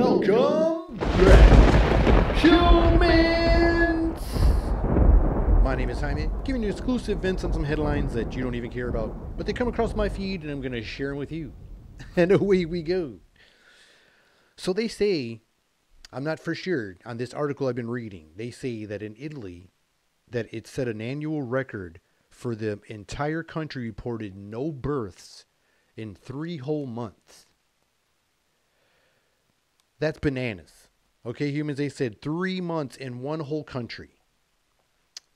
Welcome back, humans! My name is Jaime, giving you exclusive vince on some headlines that you don't even care about, but they come across my feed and I'm going to share them with you. And away we go. So they say, I'm not for sure, on this article I've been reading, they say that in Italy, that it set an annual record for the entire country reported no births in three whole months. That's bananas. Okay, humans, they said three months in one whole country.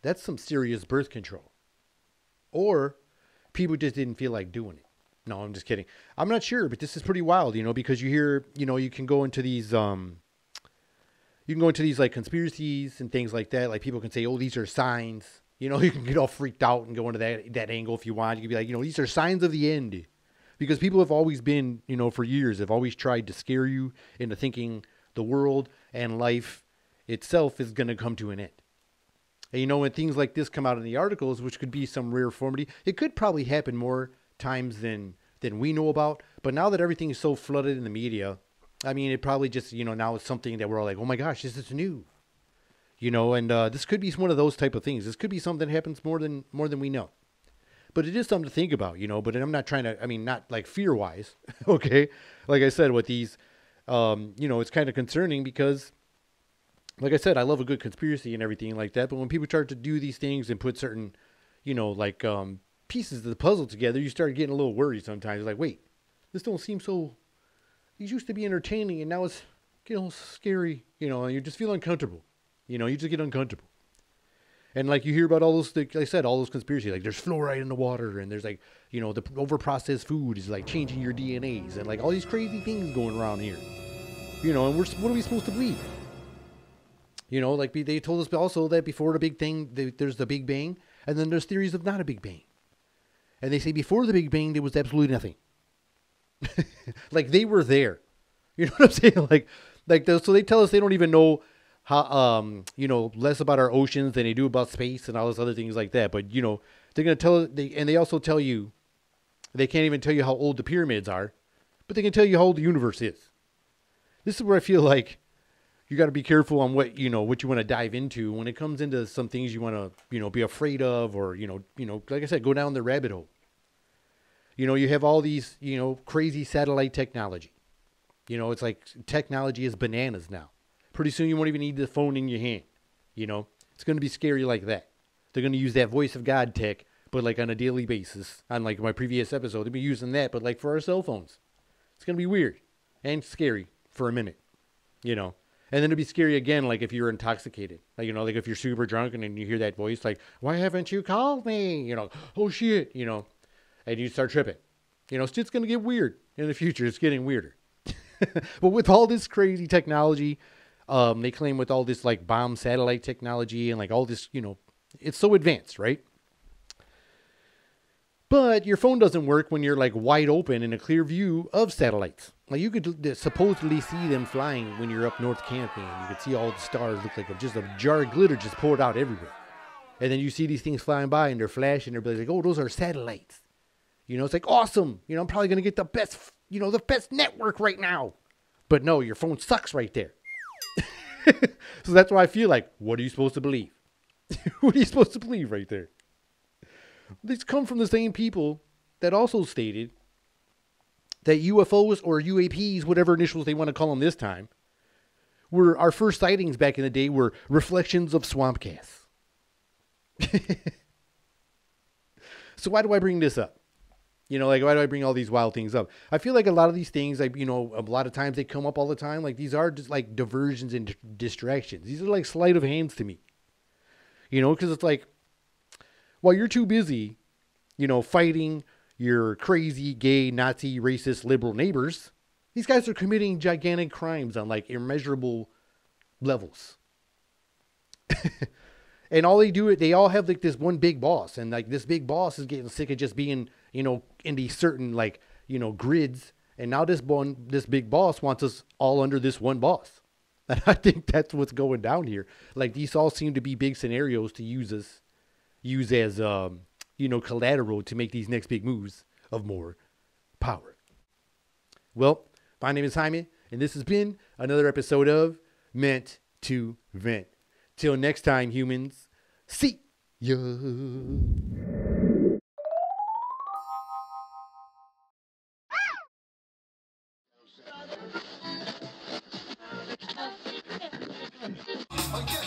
That's some serious birth control. Or people just didn't feel like doing it. No, I'm just kidding. I'm not sure, but this is pretty wild, you know, because you hear, you know, you can go into these um you can go into these like conspiracies and things like that. Like people can say, "Oh, these are signs." You know, you can get all freaked out and go into that that angle if you want. You can be like, you know, these are signs of the end because people have always been, you know, for years, have always tried to scare you into thinking the world and life itself is going to come to an end. And you know, when things like this come out in the articles, which could be some rare formity, it could probably happen more times than than we know about. But now that everything is so flooded in the media, I mean, it probably just you know now it's something that we're all like, oh my gosh, this is new, you know, and uh, this could be one of those type of things. This could be something that happens more than more than we know but it is something to think about, you know. But I'm not trying to, I mean, not like fear wise, okay? Like I said, with these, um, you know, it's kind of concerning because, like I said, I love a good conspiracy and everything like that. But when people start to do these things and put certain, you know, like um, pieces of the puzzle together, you start getting a little worried sometimes. Like, wait, this don't seem so. These used to be entertaining, and now it's getting a little scary, you know. And you just feel uncomfortable, you know. You just get uncomfortable. And like you hear about all those, like I said, all those conspiracies. Like there's fluoride in the water, and there's like you know the over processed food is like changing your DNAs, and like all these crazy things going around here. You know, and we're what are we supposed to believe? You know, like they told us also that before the big thing, there's the Big Bang, and then there's theories of not a Big Bang. And they say before the Big Bang there was absolutely nothing. like they were there. You know what I'm saying? Like, like so they tell us they don't even know how um you know less about our oceans than they do about space and all those other things like that. But you know they're gonna tell they and they also tell you they can't even tell you how old the pyramids are, but they can tell you how old the universe is. This is where I feel like you got to be careful on what you know what you want to dive into when it comes into some things you want to you know be afraid of or you know you know like I said go down the rabbit hole. You know you have all these you know crazy satellite technology. You know it's like technology is bananas now. Pretty soon you won't even need the phone in your hand. You know, it's going to be scary like that. They're going to use that voice of God tech, but like on a daily basis. On like my previous episode, they'll be using that, but like for our cell phones. It's going to be weird and scary for a minute, you know. And then it'd be scary again, like if you're intoxicated. Like, you know, like if you're super drunk and then you hear that voice, like, why haven't you called me? You know, oh shit, you know, and you start tripping. You know, shit's going to get weird in the future. It's getting weirder. but with all this crazy technology, um, they claim with all this like bomb satellite technology and like all this, you know, it's so advanced, right? But your phone doesn't work when you're like wide open in a clear view of satellites. Like you could supposedly see them flying when you're up north camping. You could see all the stars look like just a jar of glitter just poured out everywhere. And then you see these things flying by and they're flashing. They're like, oh, those are satellites. You know, it's like awesome. You know, I'm probably gonna get the best, you know, the best network right now. But no, your phone sucks right there. so that's why I feel like, what are you supposed to believe? what are you supposed to believe right there? These come from the same people that also stated that UFOs or UAPs, whatever initials they want to call them this time, were our first sightings back in the day were reflections of swamp gas. so why do I bring this up? You know, like why do I bring all these wild things up? I feel like a lot of these things, like you know, a lot of times they come up all the time. Like these are just like diversions and distractions. These are like sleight of hands to me. You know, because it's like, while you're too busy, you know, fighting your crazy, gay, Nazi, racist, liberal neighbors, these guys are committing gigantic crimes on like immeasurable levels. and all they do, it they all have like this one big boss, and like this big boss is getting sick of just being you know, in these certain like, you know, grids. And now this one, this big boss wants us all under this one boss. And I think that's what's going down here. Like these all seem to be big scenarios to use us, use as, um, you know, collateral to make these next big moves of more power. Well, my name is Jaime, And this has been another episode of Meant to Vent. Till next time, humans. See ya. Oh, okay.